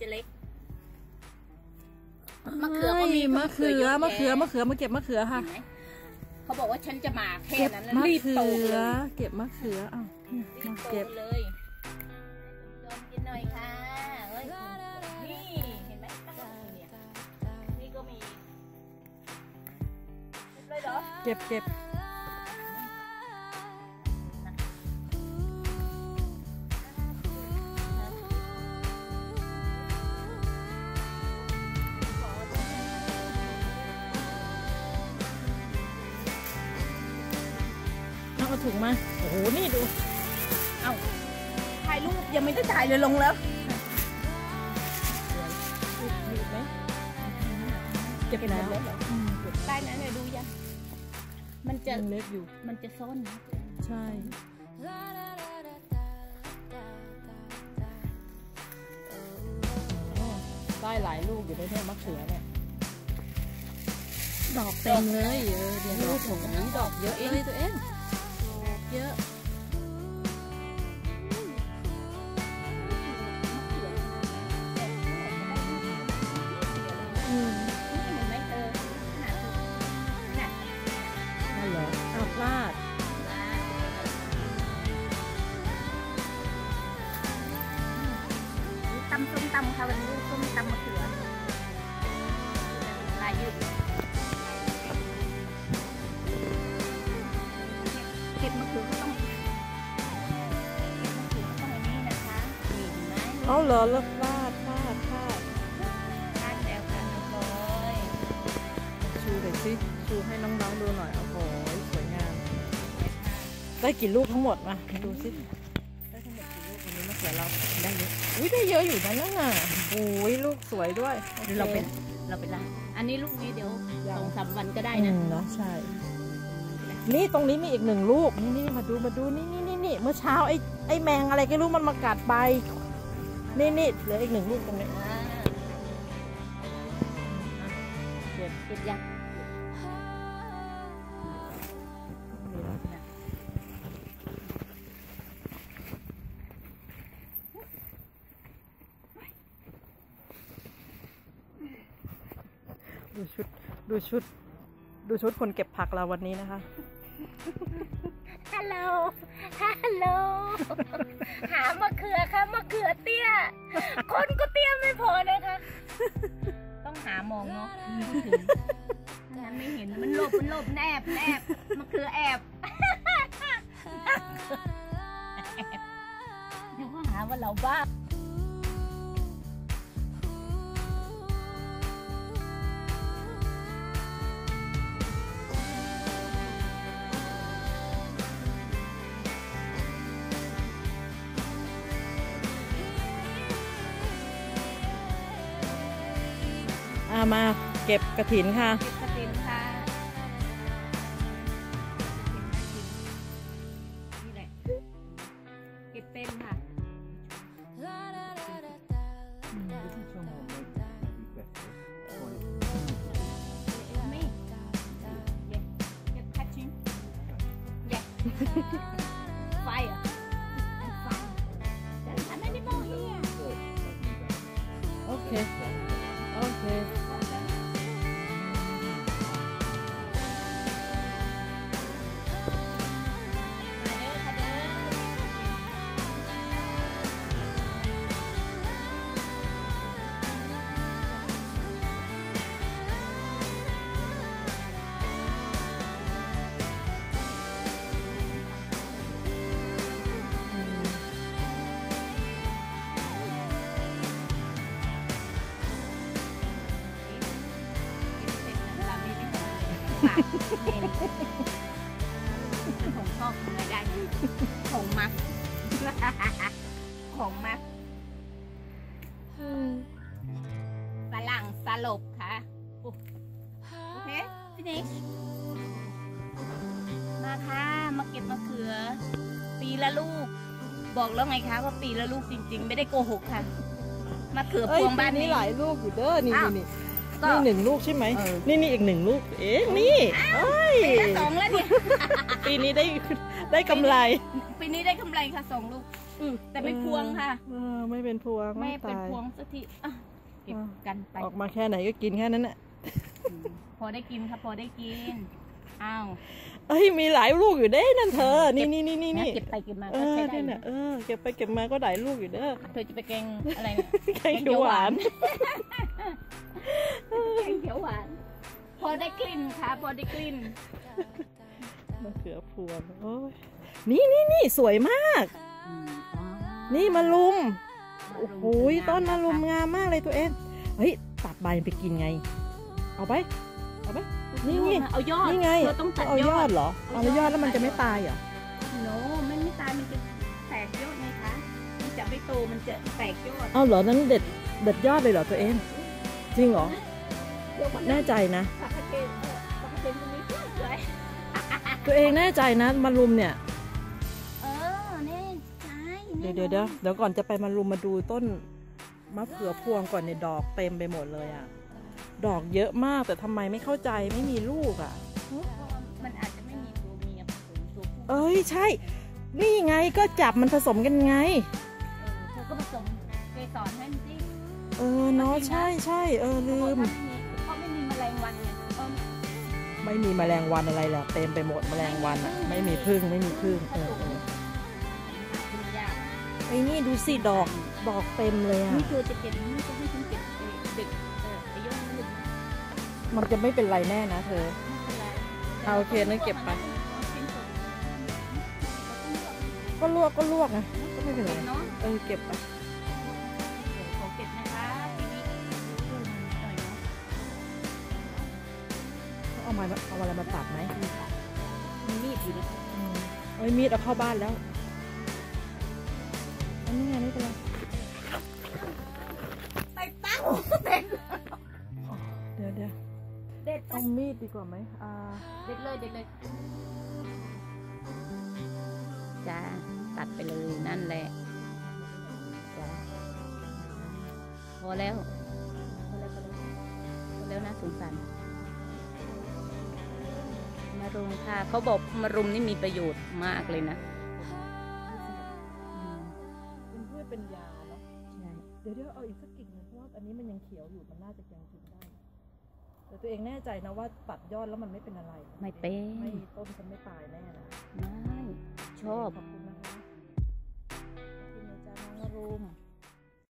จะเล็ก มะเขือก็มีมะเขือเยอะแยะมะเขือมะเขือมาเก็บมะเขือค่ะเห็นไหมเขาบอกว่าฉันจะมาแค่เก็บนั้นแล้วมะรีบเขืโตอเลยเก็บมะเขืออ้าวเนี่ยรีมาบโตเก็บเลยโดนกินหน่อยค่ะเฮ้ยนี่เห็นไหมตั้งแต่เนี่ยนี่ก็มีเรียบร้อยเหรอ เก็บเก็บ ถุงมา โอ้โห นี่ดู เอ้าถ่ายรูปยังไม่ได้ถ่ายเลยลงแล้วมีอีกไหมเก็บแล้วอืมเก็บใต้นั้นเนี่ยดูยัง มันจะยังเล็กอยู่ มันจะซ่อนนะ ใช่อ๋อได้หลายลูกอยู่ในเนี่ยมะเขือเนี่ยดอกเต็มเลยเออเดี๋ยวดอกของนี้ดอกเยอะเลยตัวเองำส้มตำค่ะวันนี้ส้มตำมะเขือลายยืดเก็บมะเขือก็ต้องเก็บมะเขือก็ต้องอันนี้นะคะนี่เห็นไหมเอาเหรอแล้วพลาดพลาดพลาดทานแล้วกันเลยชูหน่อยสิชูให้น้องๆดูหน่อยโอ้โหสวยงาม ได้กี่ลูกทั้งหมดมาดูสิ เขือเราได้เยอะอุ้ยได้เยอะอยู่นะนั่นน่ะโอ้ยลูกสวยด้วยโอคเราเป็นเราเป็นไรอันนี้ลูกนี้เดี๋ยวยังสองสามวันก็ได้อืนะมเนาะใช่ นี่ตรงนี้มีอีกหนึ่งลูกนี่นี่มาดูมาดูนี่นี่นี่นี่เมื่อเช้าไอ้ไอ้แมงอะไรก็รู้มันมากัดไปนี่นี่เหลืออีกหนึ่งลูกตรงนี้อ่าเก็บเก็บยัง ดูชุด ดูชุด ดูชุดคนเก็บผักเราวันนี้นะคะ ฮัลโหล ฮัลโหล หามะเขือค่ะมะเขือเตี้ย คนก็เตี้ยไม่พอเลยค่ะต้องหามองเนาะถึงฉันไม่เห็นมันหลบมันหลบแนบแนบมะเขือแอบเดี๋ยวก็หาว่าเราบ้า อามาเก็บกระถินค่ะเก็บกระตินค่ะนี่แหละเก็บเป็นค่ะ Me. Yeah. Get catching. ของชอบไม่ได้ของมักของมักฝรั่งสลบค่ะ โอเคพี่นิกมาค่ะมาเก็บมะเขือ ปีละลูก บอกแล้วไงคะว่าปีละลูกจริง ๆ ไม่ได้โกหกค่ะมะเขือพวงบ้านปีนี้หลายลูกอยู่เด้อนี่นี่ ก็ นี่หนึ่งลูกใช่ไหม เออ นี่นี่อีกหนึ่งลูก เอ๊ะนี่เอ้ยปีละสองแล้วเนี่ย ปีนี้ได้ได้กำไรปีนี้ได้กำไรค่ะสองลูก อืมแต่ไม่พวงค่ะ เออไม่เป็นพวงไม่เป็นตาย พวงสักทีอะเก็บอะกันไป ออกมาแค่ไหนก็กินแค่นั้นแหละอืมพอได้กินค่ะพอได้กิน อ้าวเอ้ยมีหลายลูกอยู่เด้นั่นเธอ นี่นี่นี่นี่นะนี่เก็บไปเก็บมาเอก็อใช้ได้เนี่ยอยู่เออเก็บไปเก็บมาก็หลายลูกอยู่เด้อ เธอจะไปแกงอะไรเนี่ยแกงเขียวหวาน แกงเขียวหวาน พอได้กลิ่นค่ะ พอได้กลิ่นมะเขือพวงโอ้ยนี่นี่นี่สวยมาก นี่มาลุมโอ้โหต้นมาลุมงามมากเลยตัวเองเฮ้ยตัดใบไปกินไง เอาไปเอาไปนี่ไงเอายอดนี่ไงเธอต้องตัดเอายยออดดเหรอเอาแล้วยอดแล้วมันจะไม่ตายเหรอโนมันไม่ตายมันจะแตกยอดไงคะมันจะไม่โตมันจะแตกยอดเอาเหรอนั้นเด็ดเด็ดยอดเลยเหรอตัวเองจริงเหรอเดี๋ยวมัน แน่ใจนะปากกาเกนเออปากกาเกนตรงนี้เพื่ออะไรตัวเองแน่ใจนะมารุมเนี่ย เออแน่ใจเดี๋ยวเดี๋ยวเดี๋ยวเดี๋ยวก่อนจะไปมารุมมาดูต้นมะเขือพวงก่อนเนี่ยดอกเต็มไปหมดเลยอะดอกเยอะมากแต่ทำไมไม่เข้าใจไม่มีลูกอะมันอาจจะไม่มีตัวเมียผสมตัวผู้เอ้ยใช่ นี่ไงก็จับมันผสมกันไงเออเธอก็ผสมเกสรให้มันสิเออเนาะใช่ใช่เออลืมเพราะไม่มี ไม่มีแมลงวันอะไรแหละเต็มไปหมดแมลงวันอะไม่มีพึ่งไม่มีพึ่งเออเออคุณยากไอ้นี่ดูสิดอกดอกเต็มเลยอะนี่เธอจะเก็บนี่จะให้ฉันเก็บเองเด็กเออไอ้ยอดมันมันจะไม่เป็นไรแน่นะเธอไม่เป็นไรเอาโอเคงั้นเก็บไป ก็ลวกก็ลวกนะก็ไม่เป็นไรเนาะเออเก็บไป เอามาเอาอะไรมาตัดไหมมีมีดอยู่ดิอืมเอ้ยมีดเอาเข้าบ้านแล้วอันนี้ไงไม่เป็นไรไปตั้งเด็ดเดี๋ยวเดี๋ยวเด็ดเอามีดดีกว่าไหมอ่าเด็ดเลยเด็ดเลยจ้าตัดไปเลยนั่นแหละจ้าพอแล้วพอแล้วพอแล้วพอแล้วนะสงสาร มารุมค่ะ เขาบอกมารุมนี่มีประโยชน์มากเลยนะอืมเป็นพืชเป็นยาเนาะใช่เดี๋ยวเดี๋ยวเอาอีกสักกิ่งหนึงเพราะว่าอันนี้มันยังเขียวอยู่มันน่าจะยังกินได้แต่ตัวเองแน่ใจนะว่าตัดยอดแล้วมันไม่เป็นอะไร ไม่เป็นไม่ต้นจะไม่ตายแน่นะไม่ชอบขอบคุณนะคะขอบคุณนะจ๊ะน้องอรุม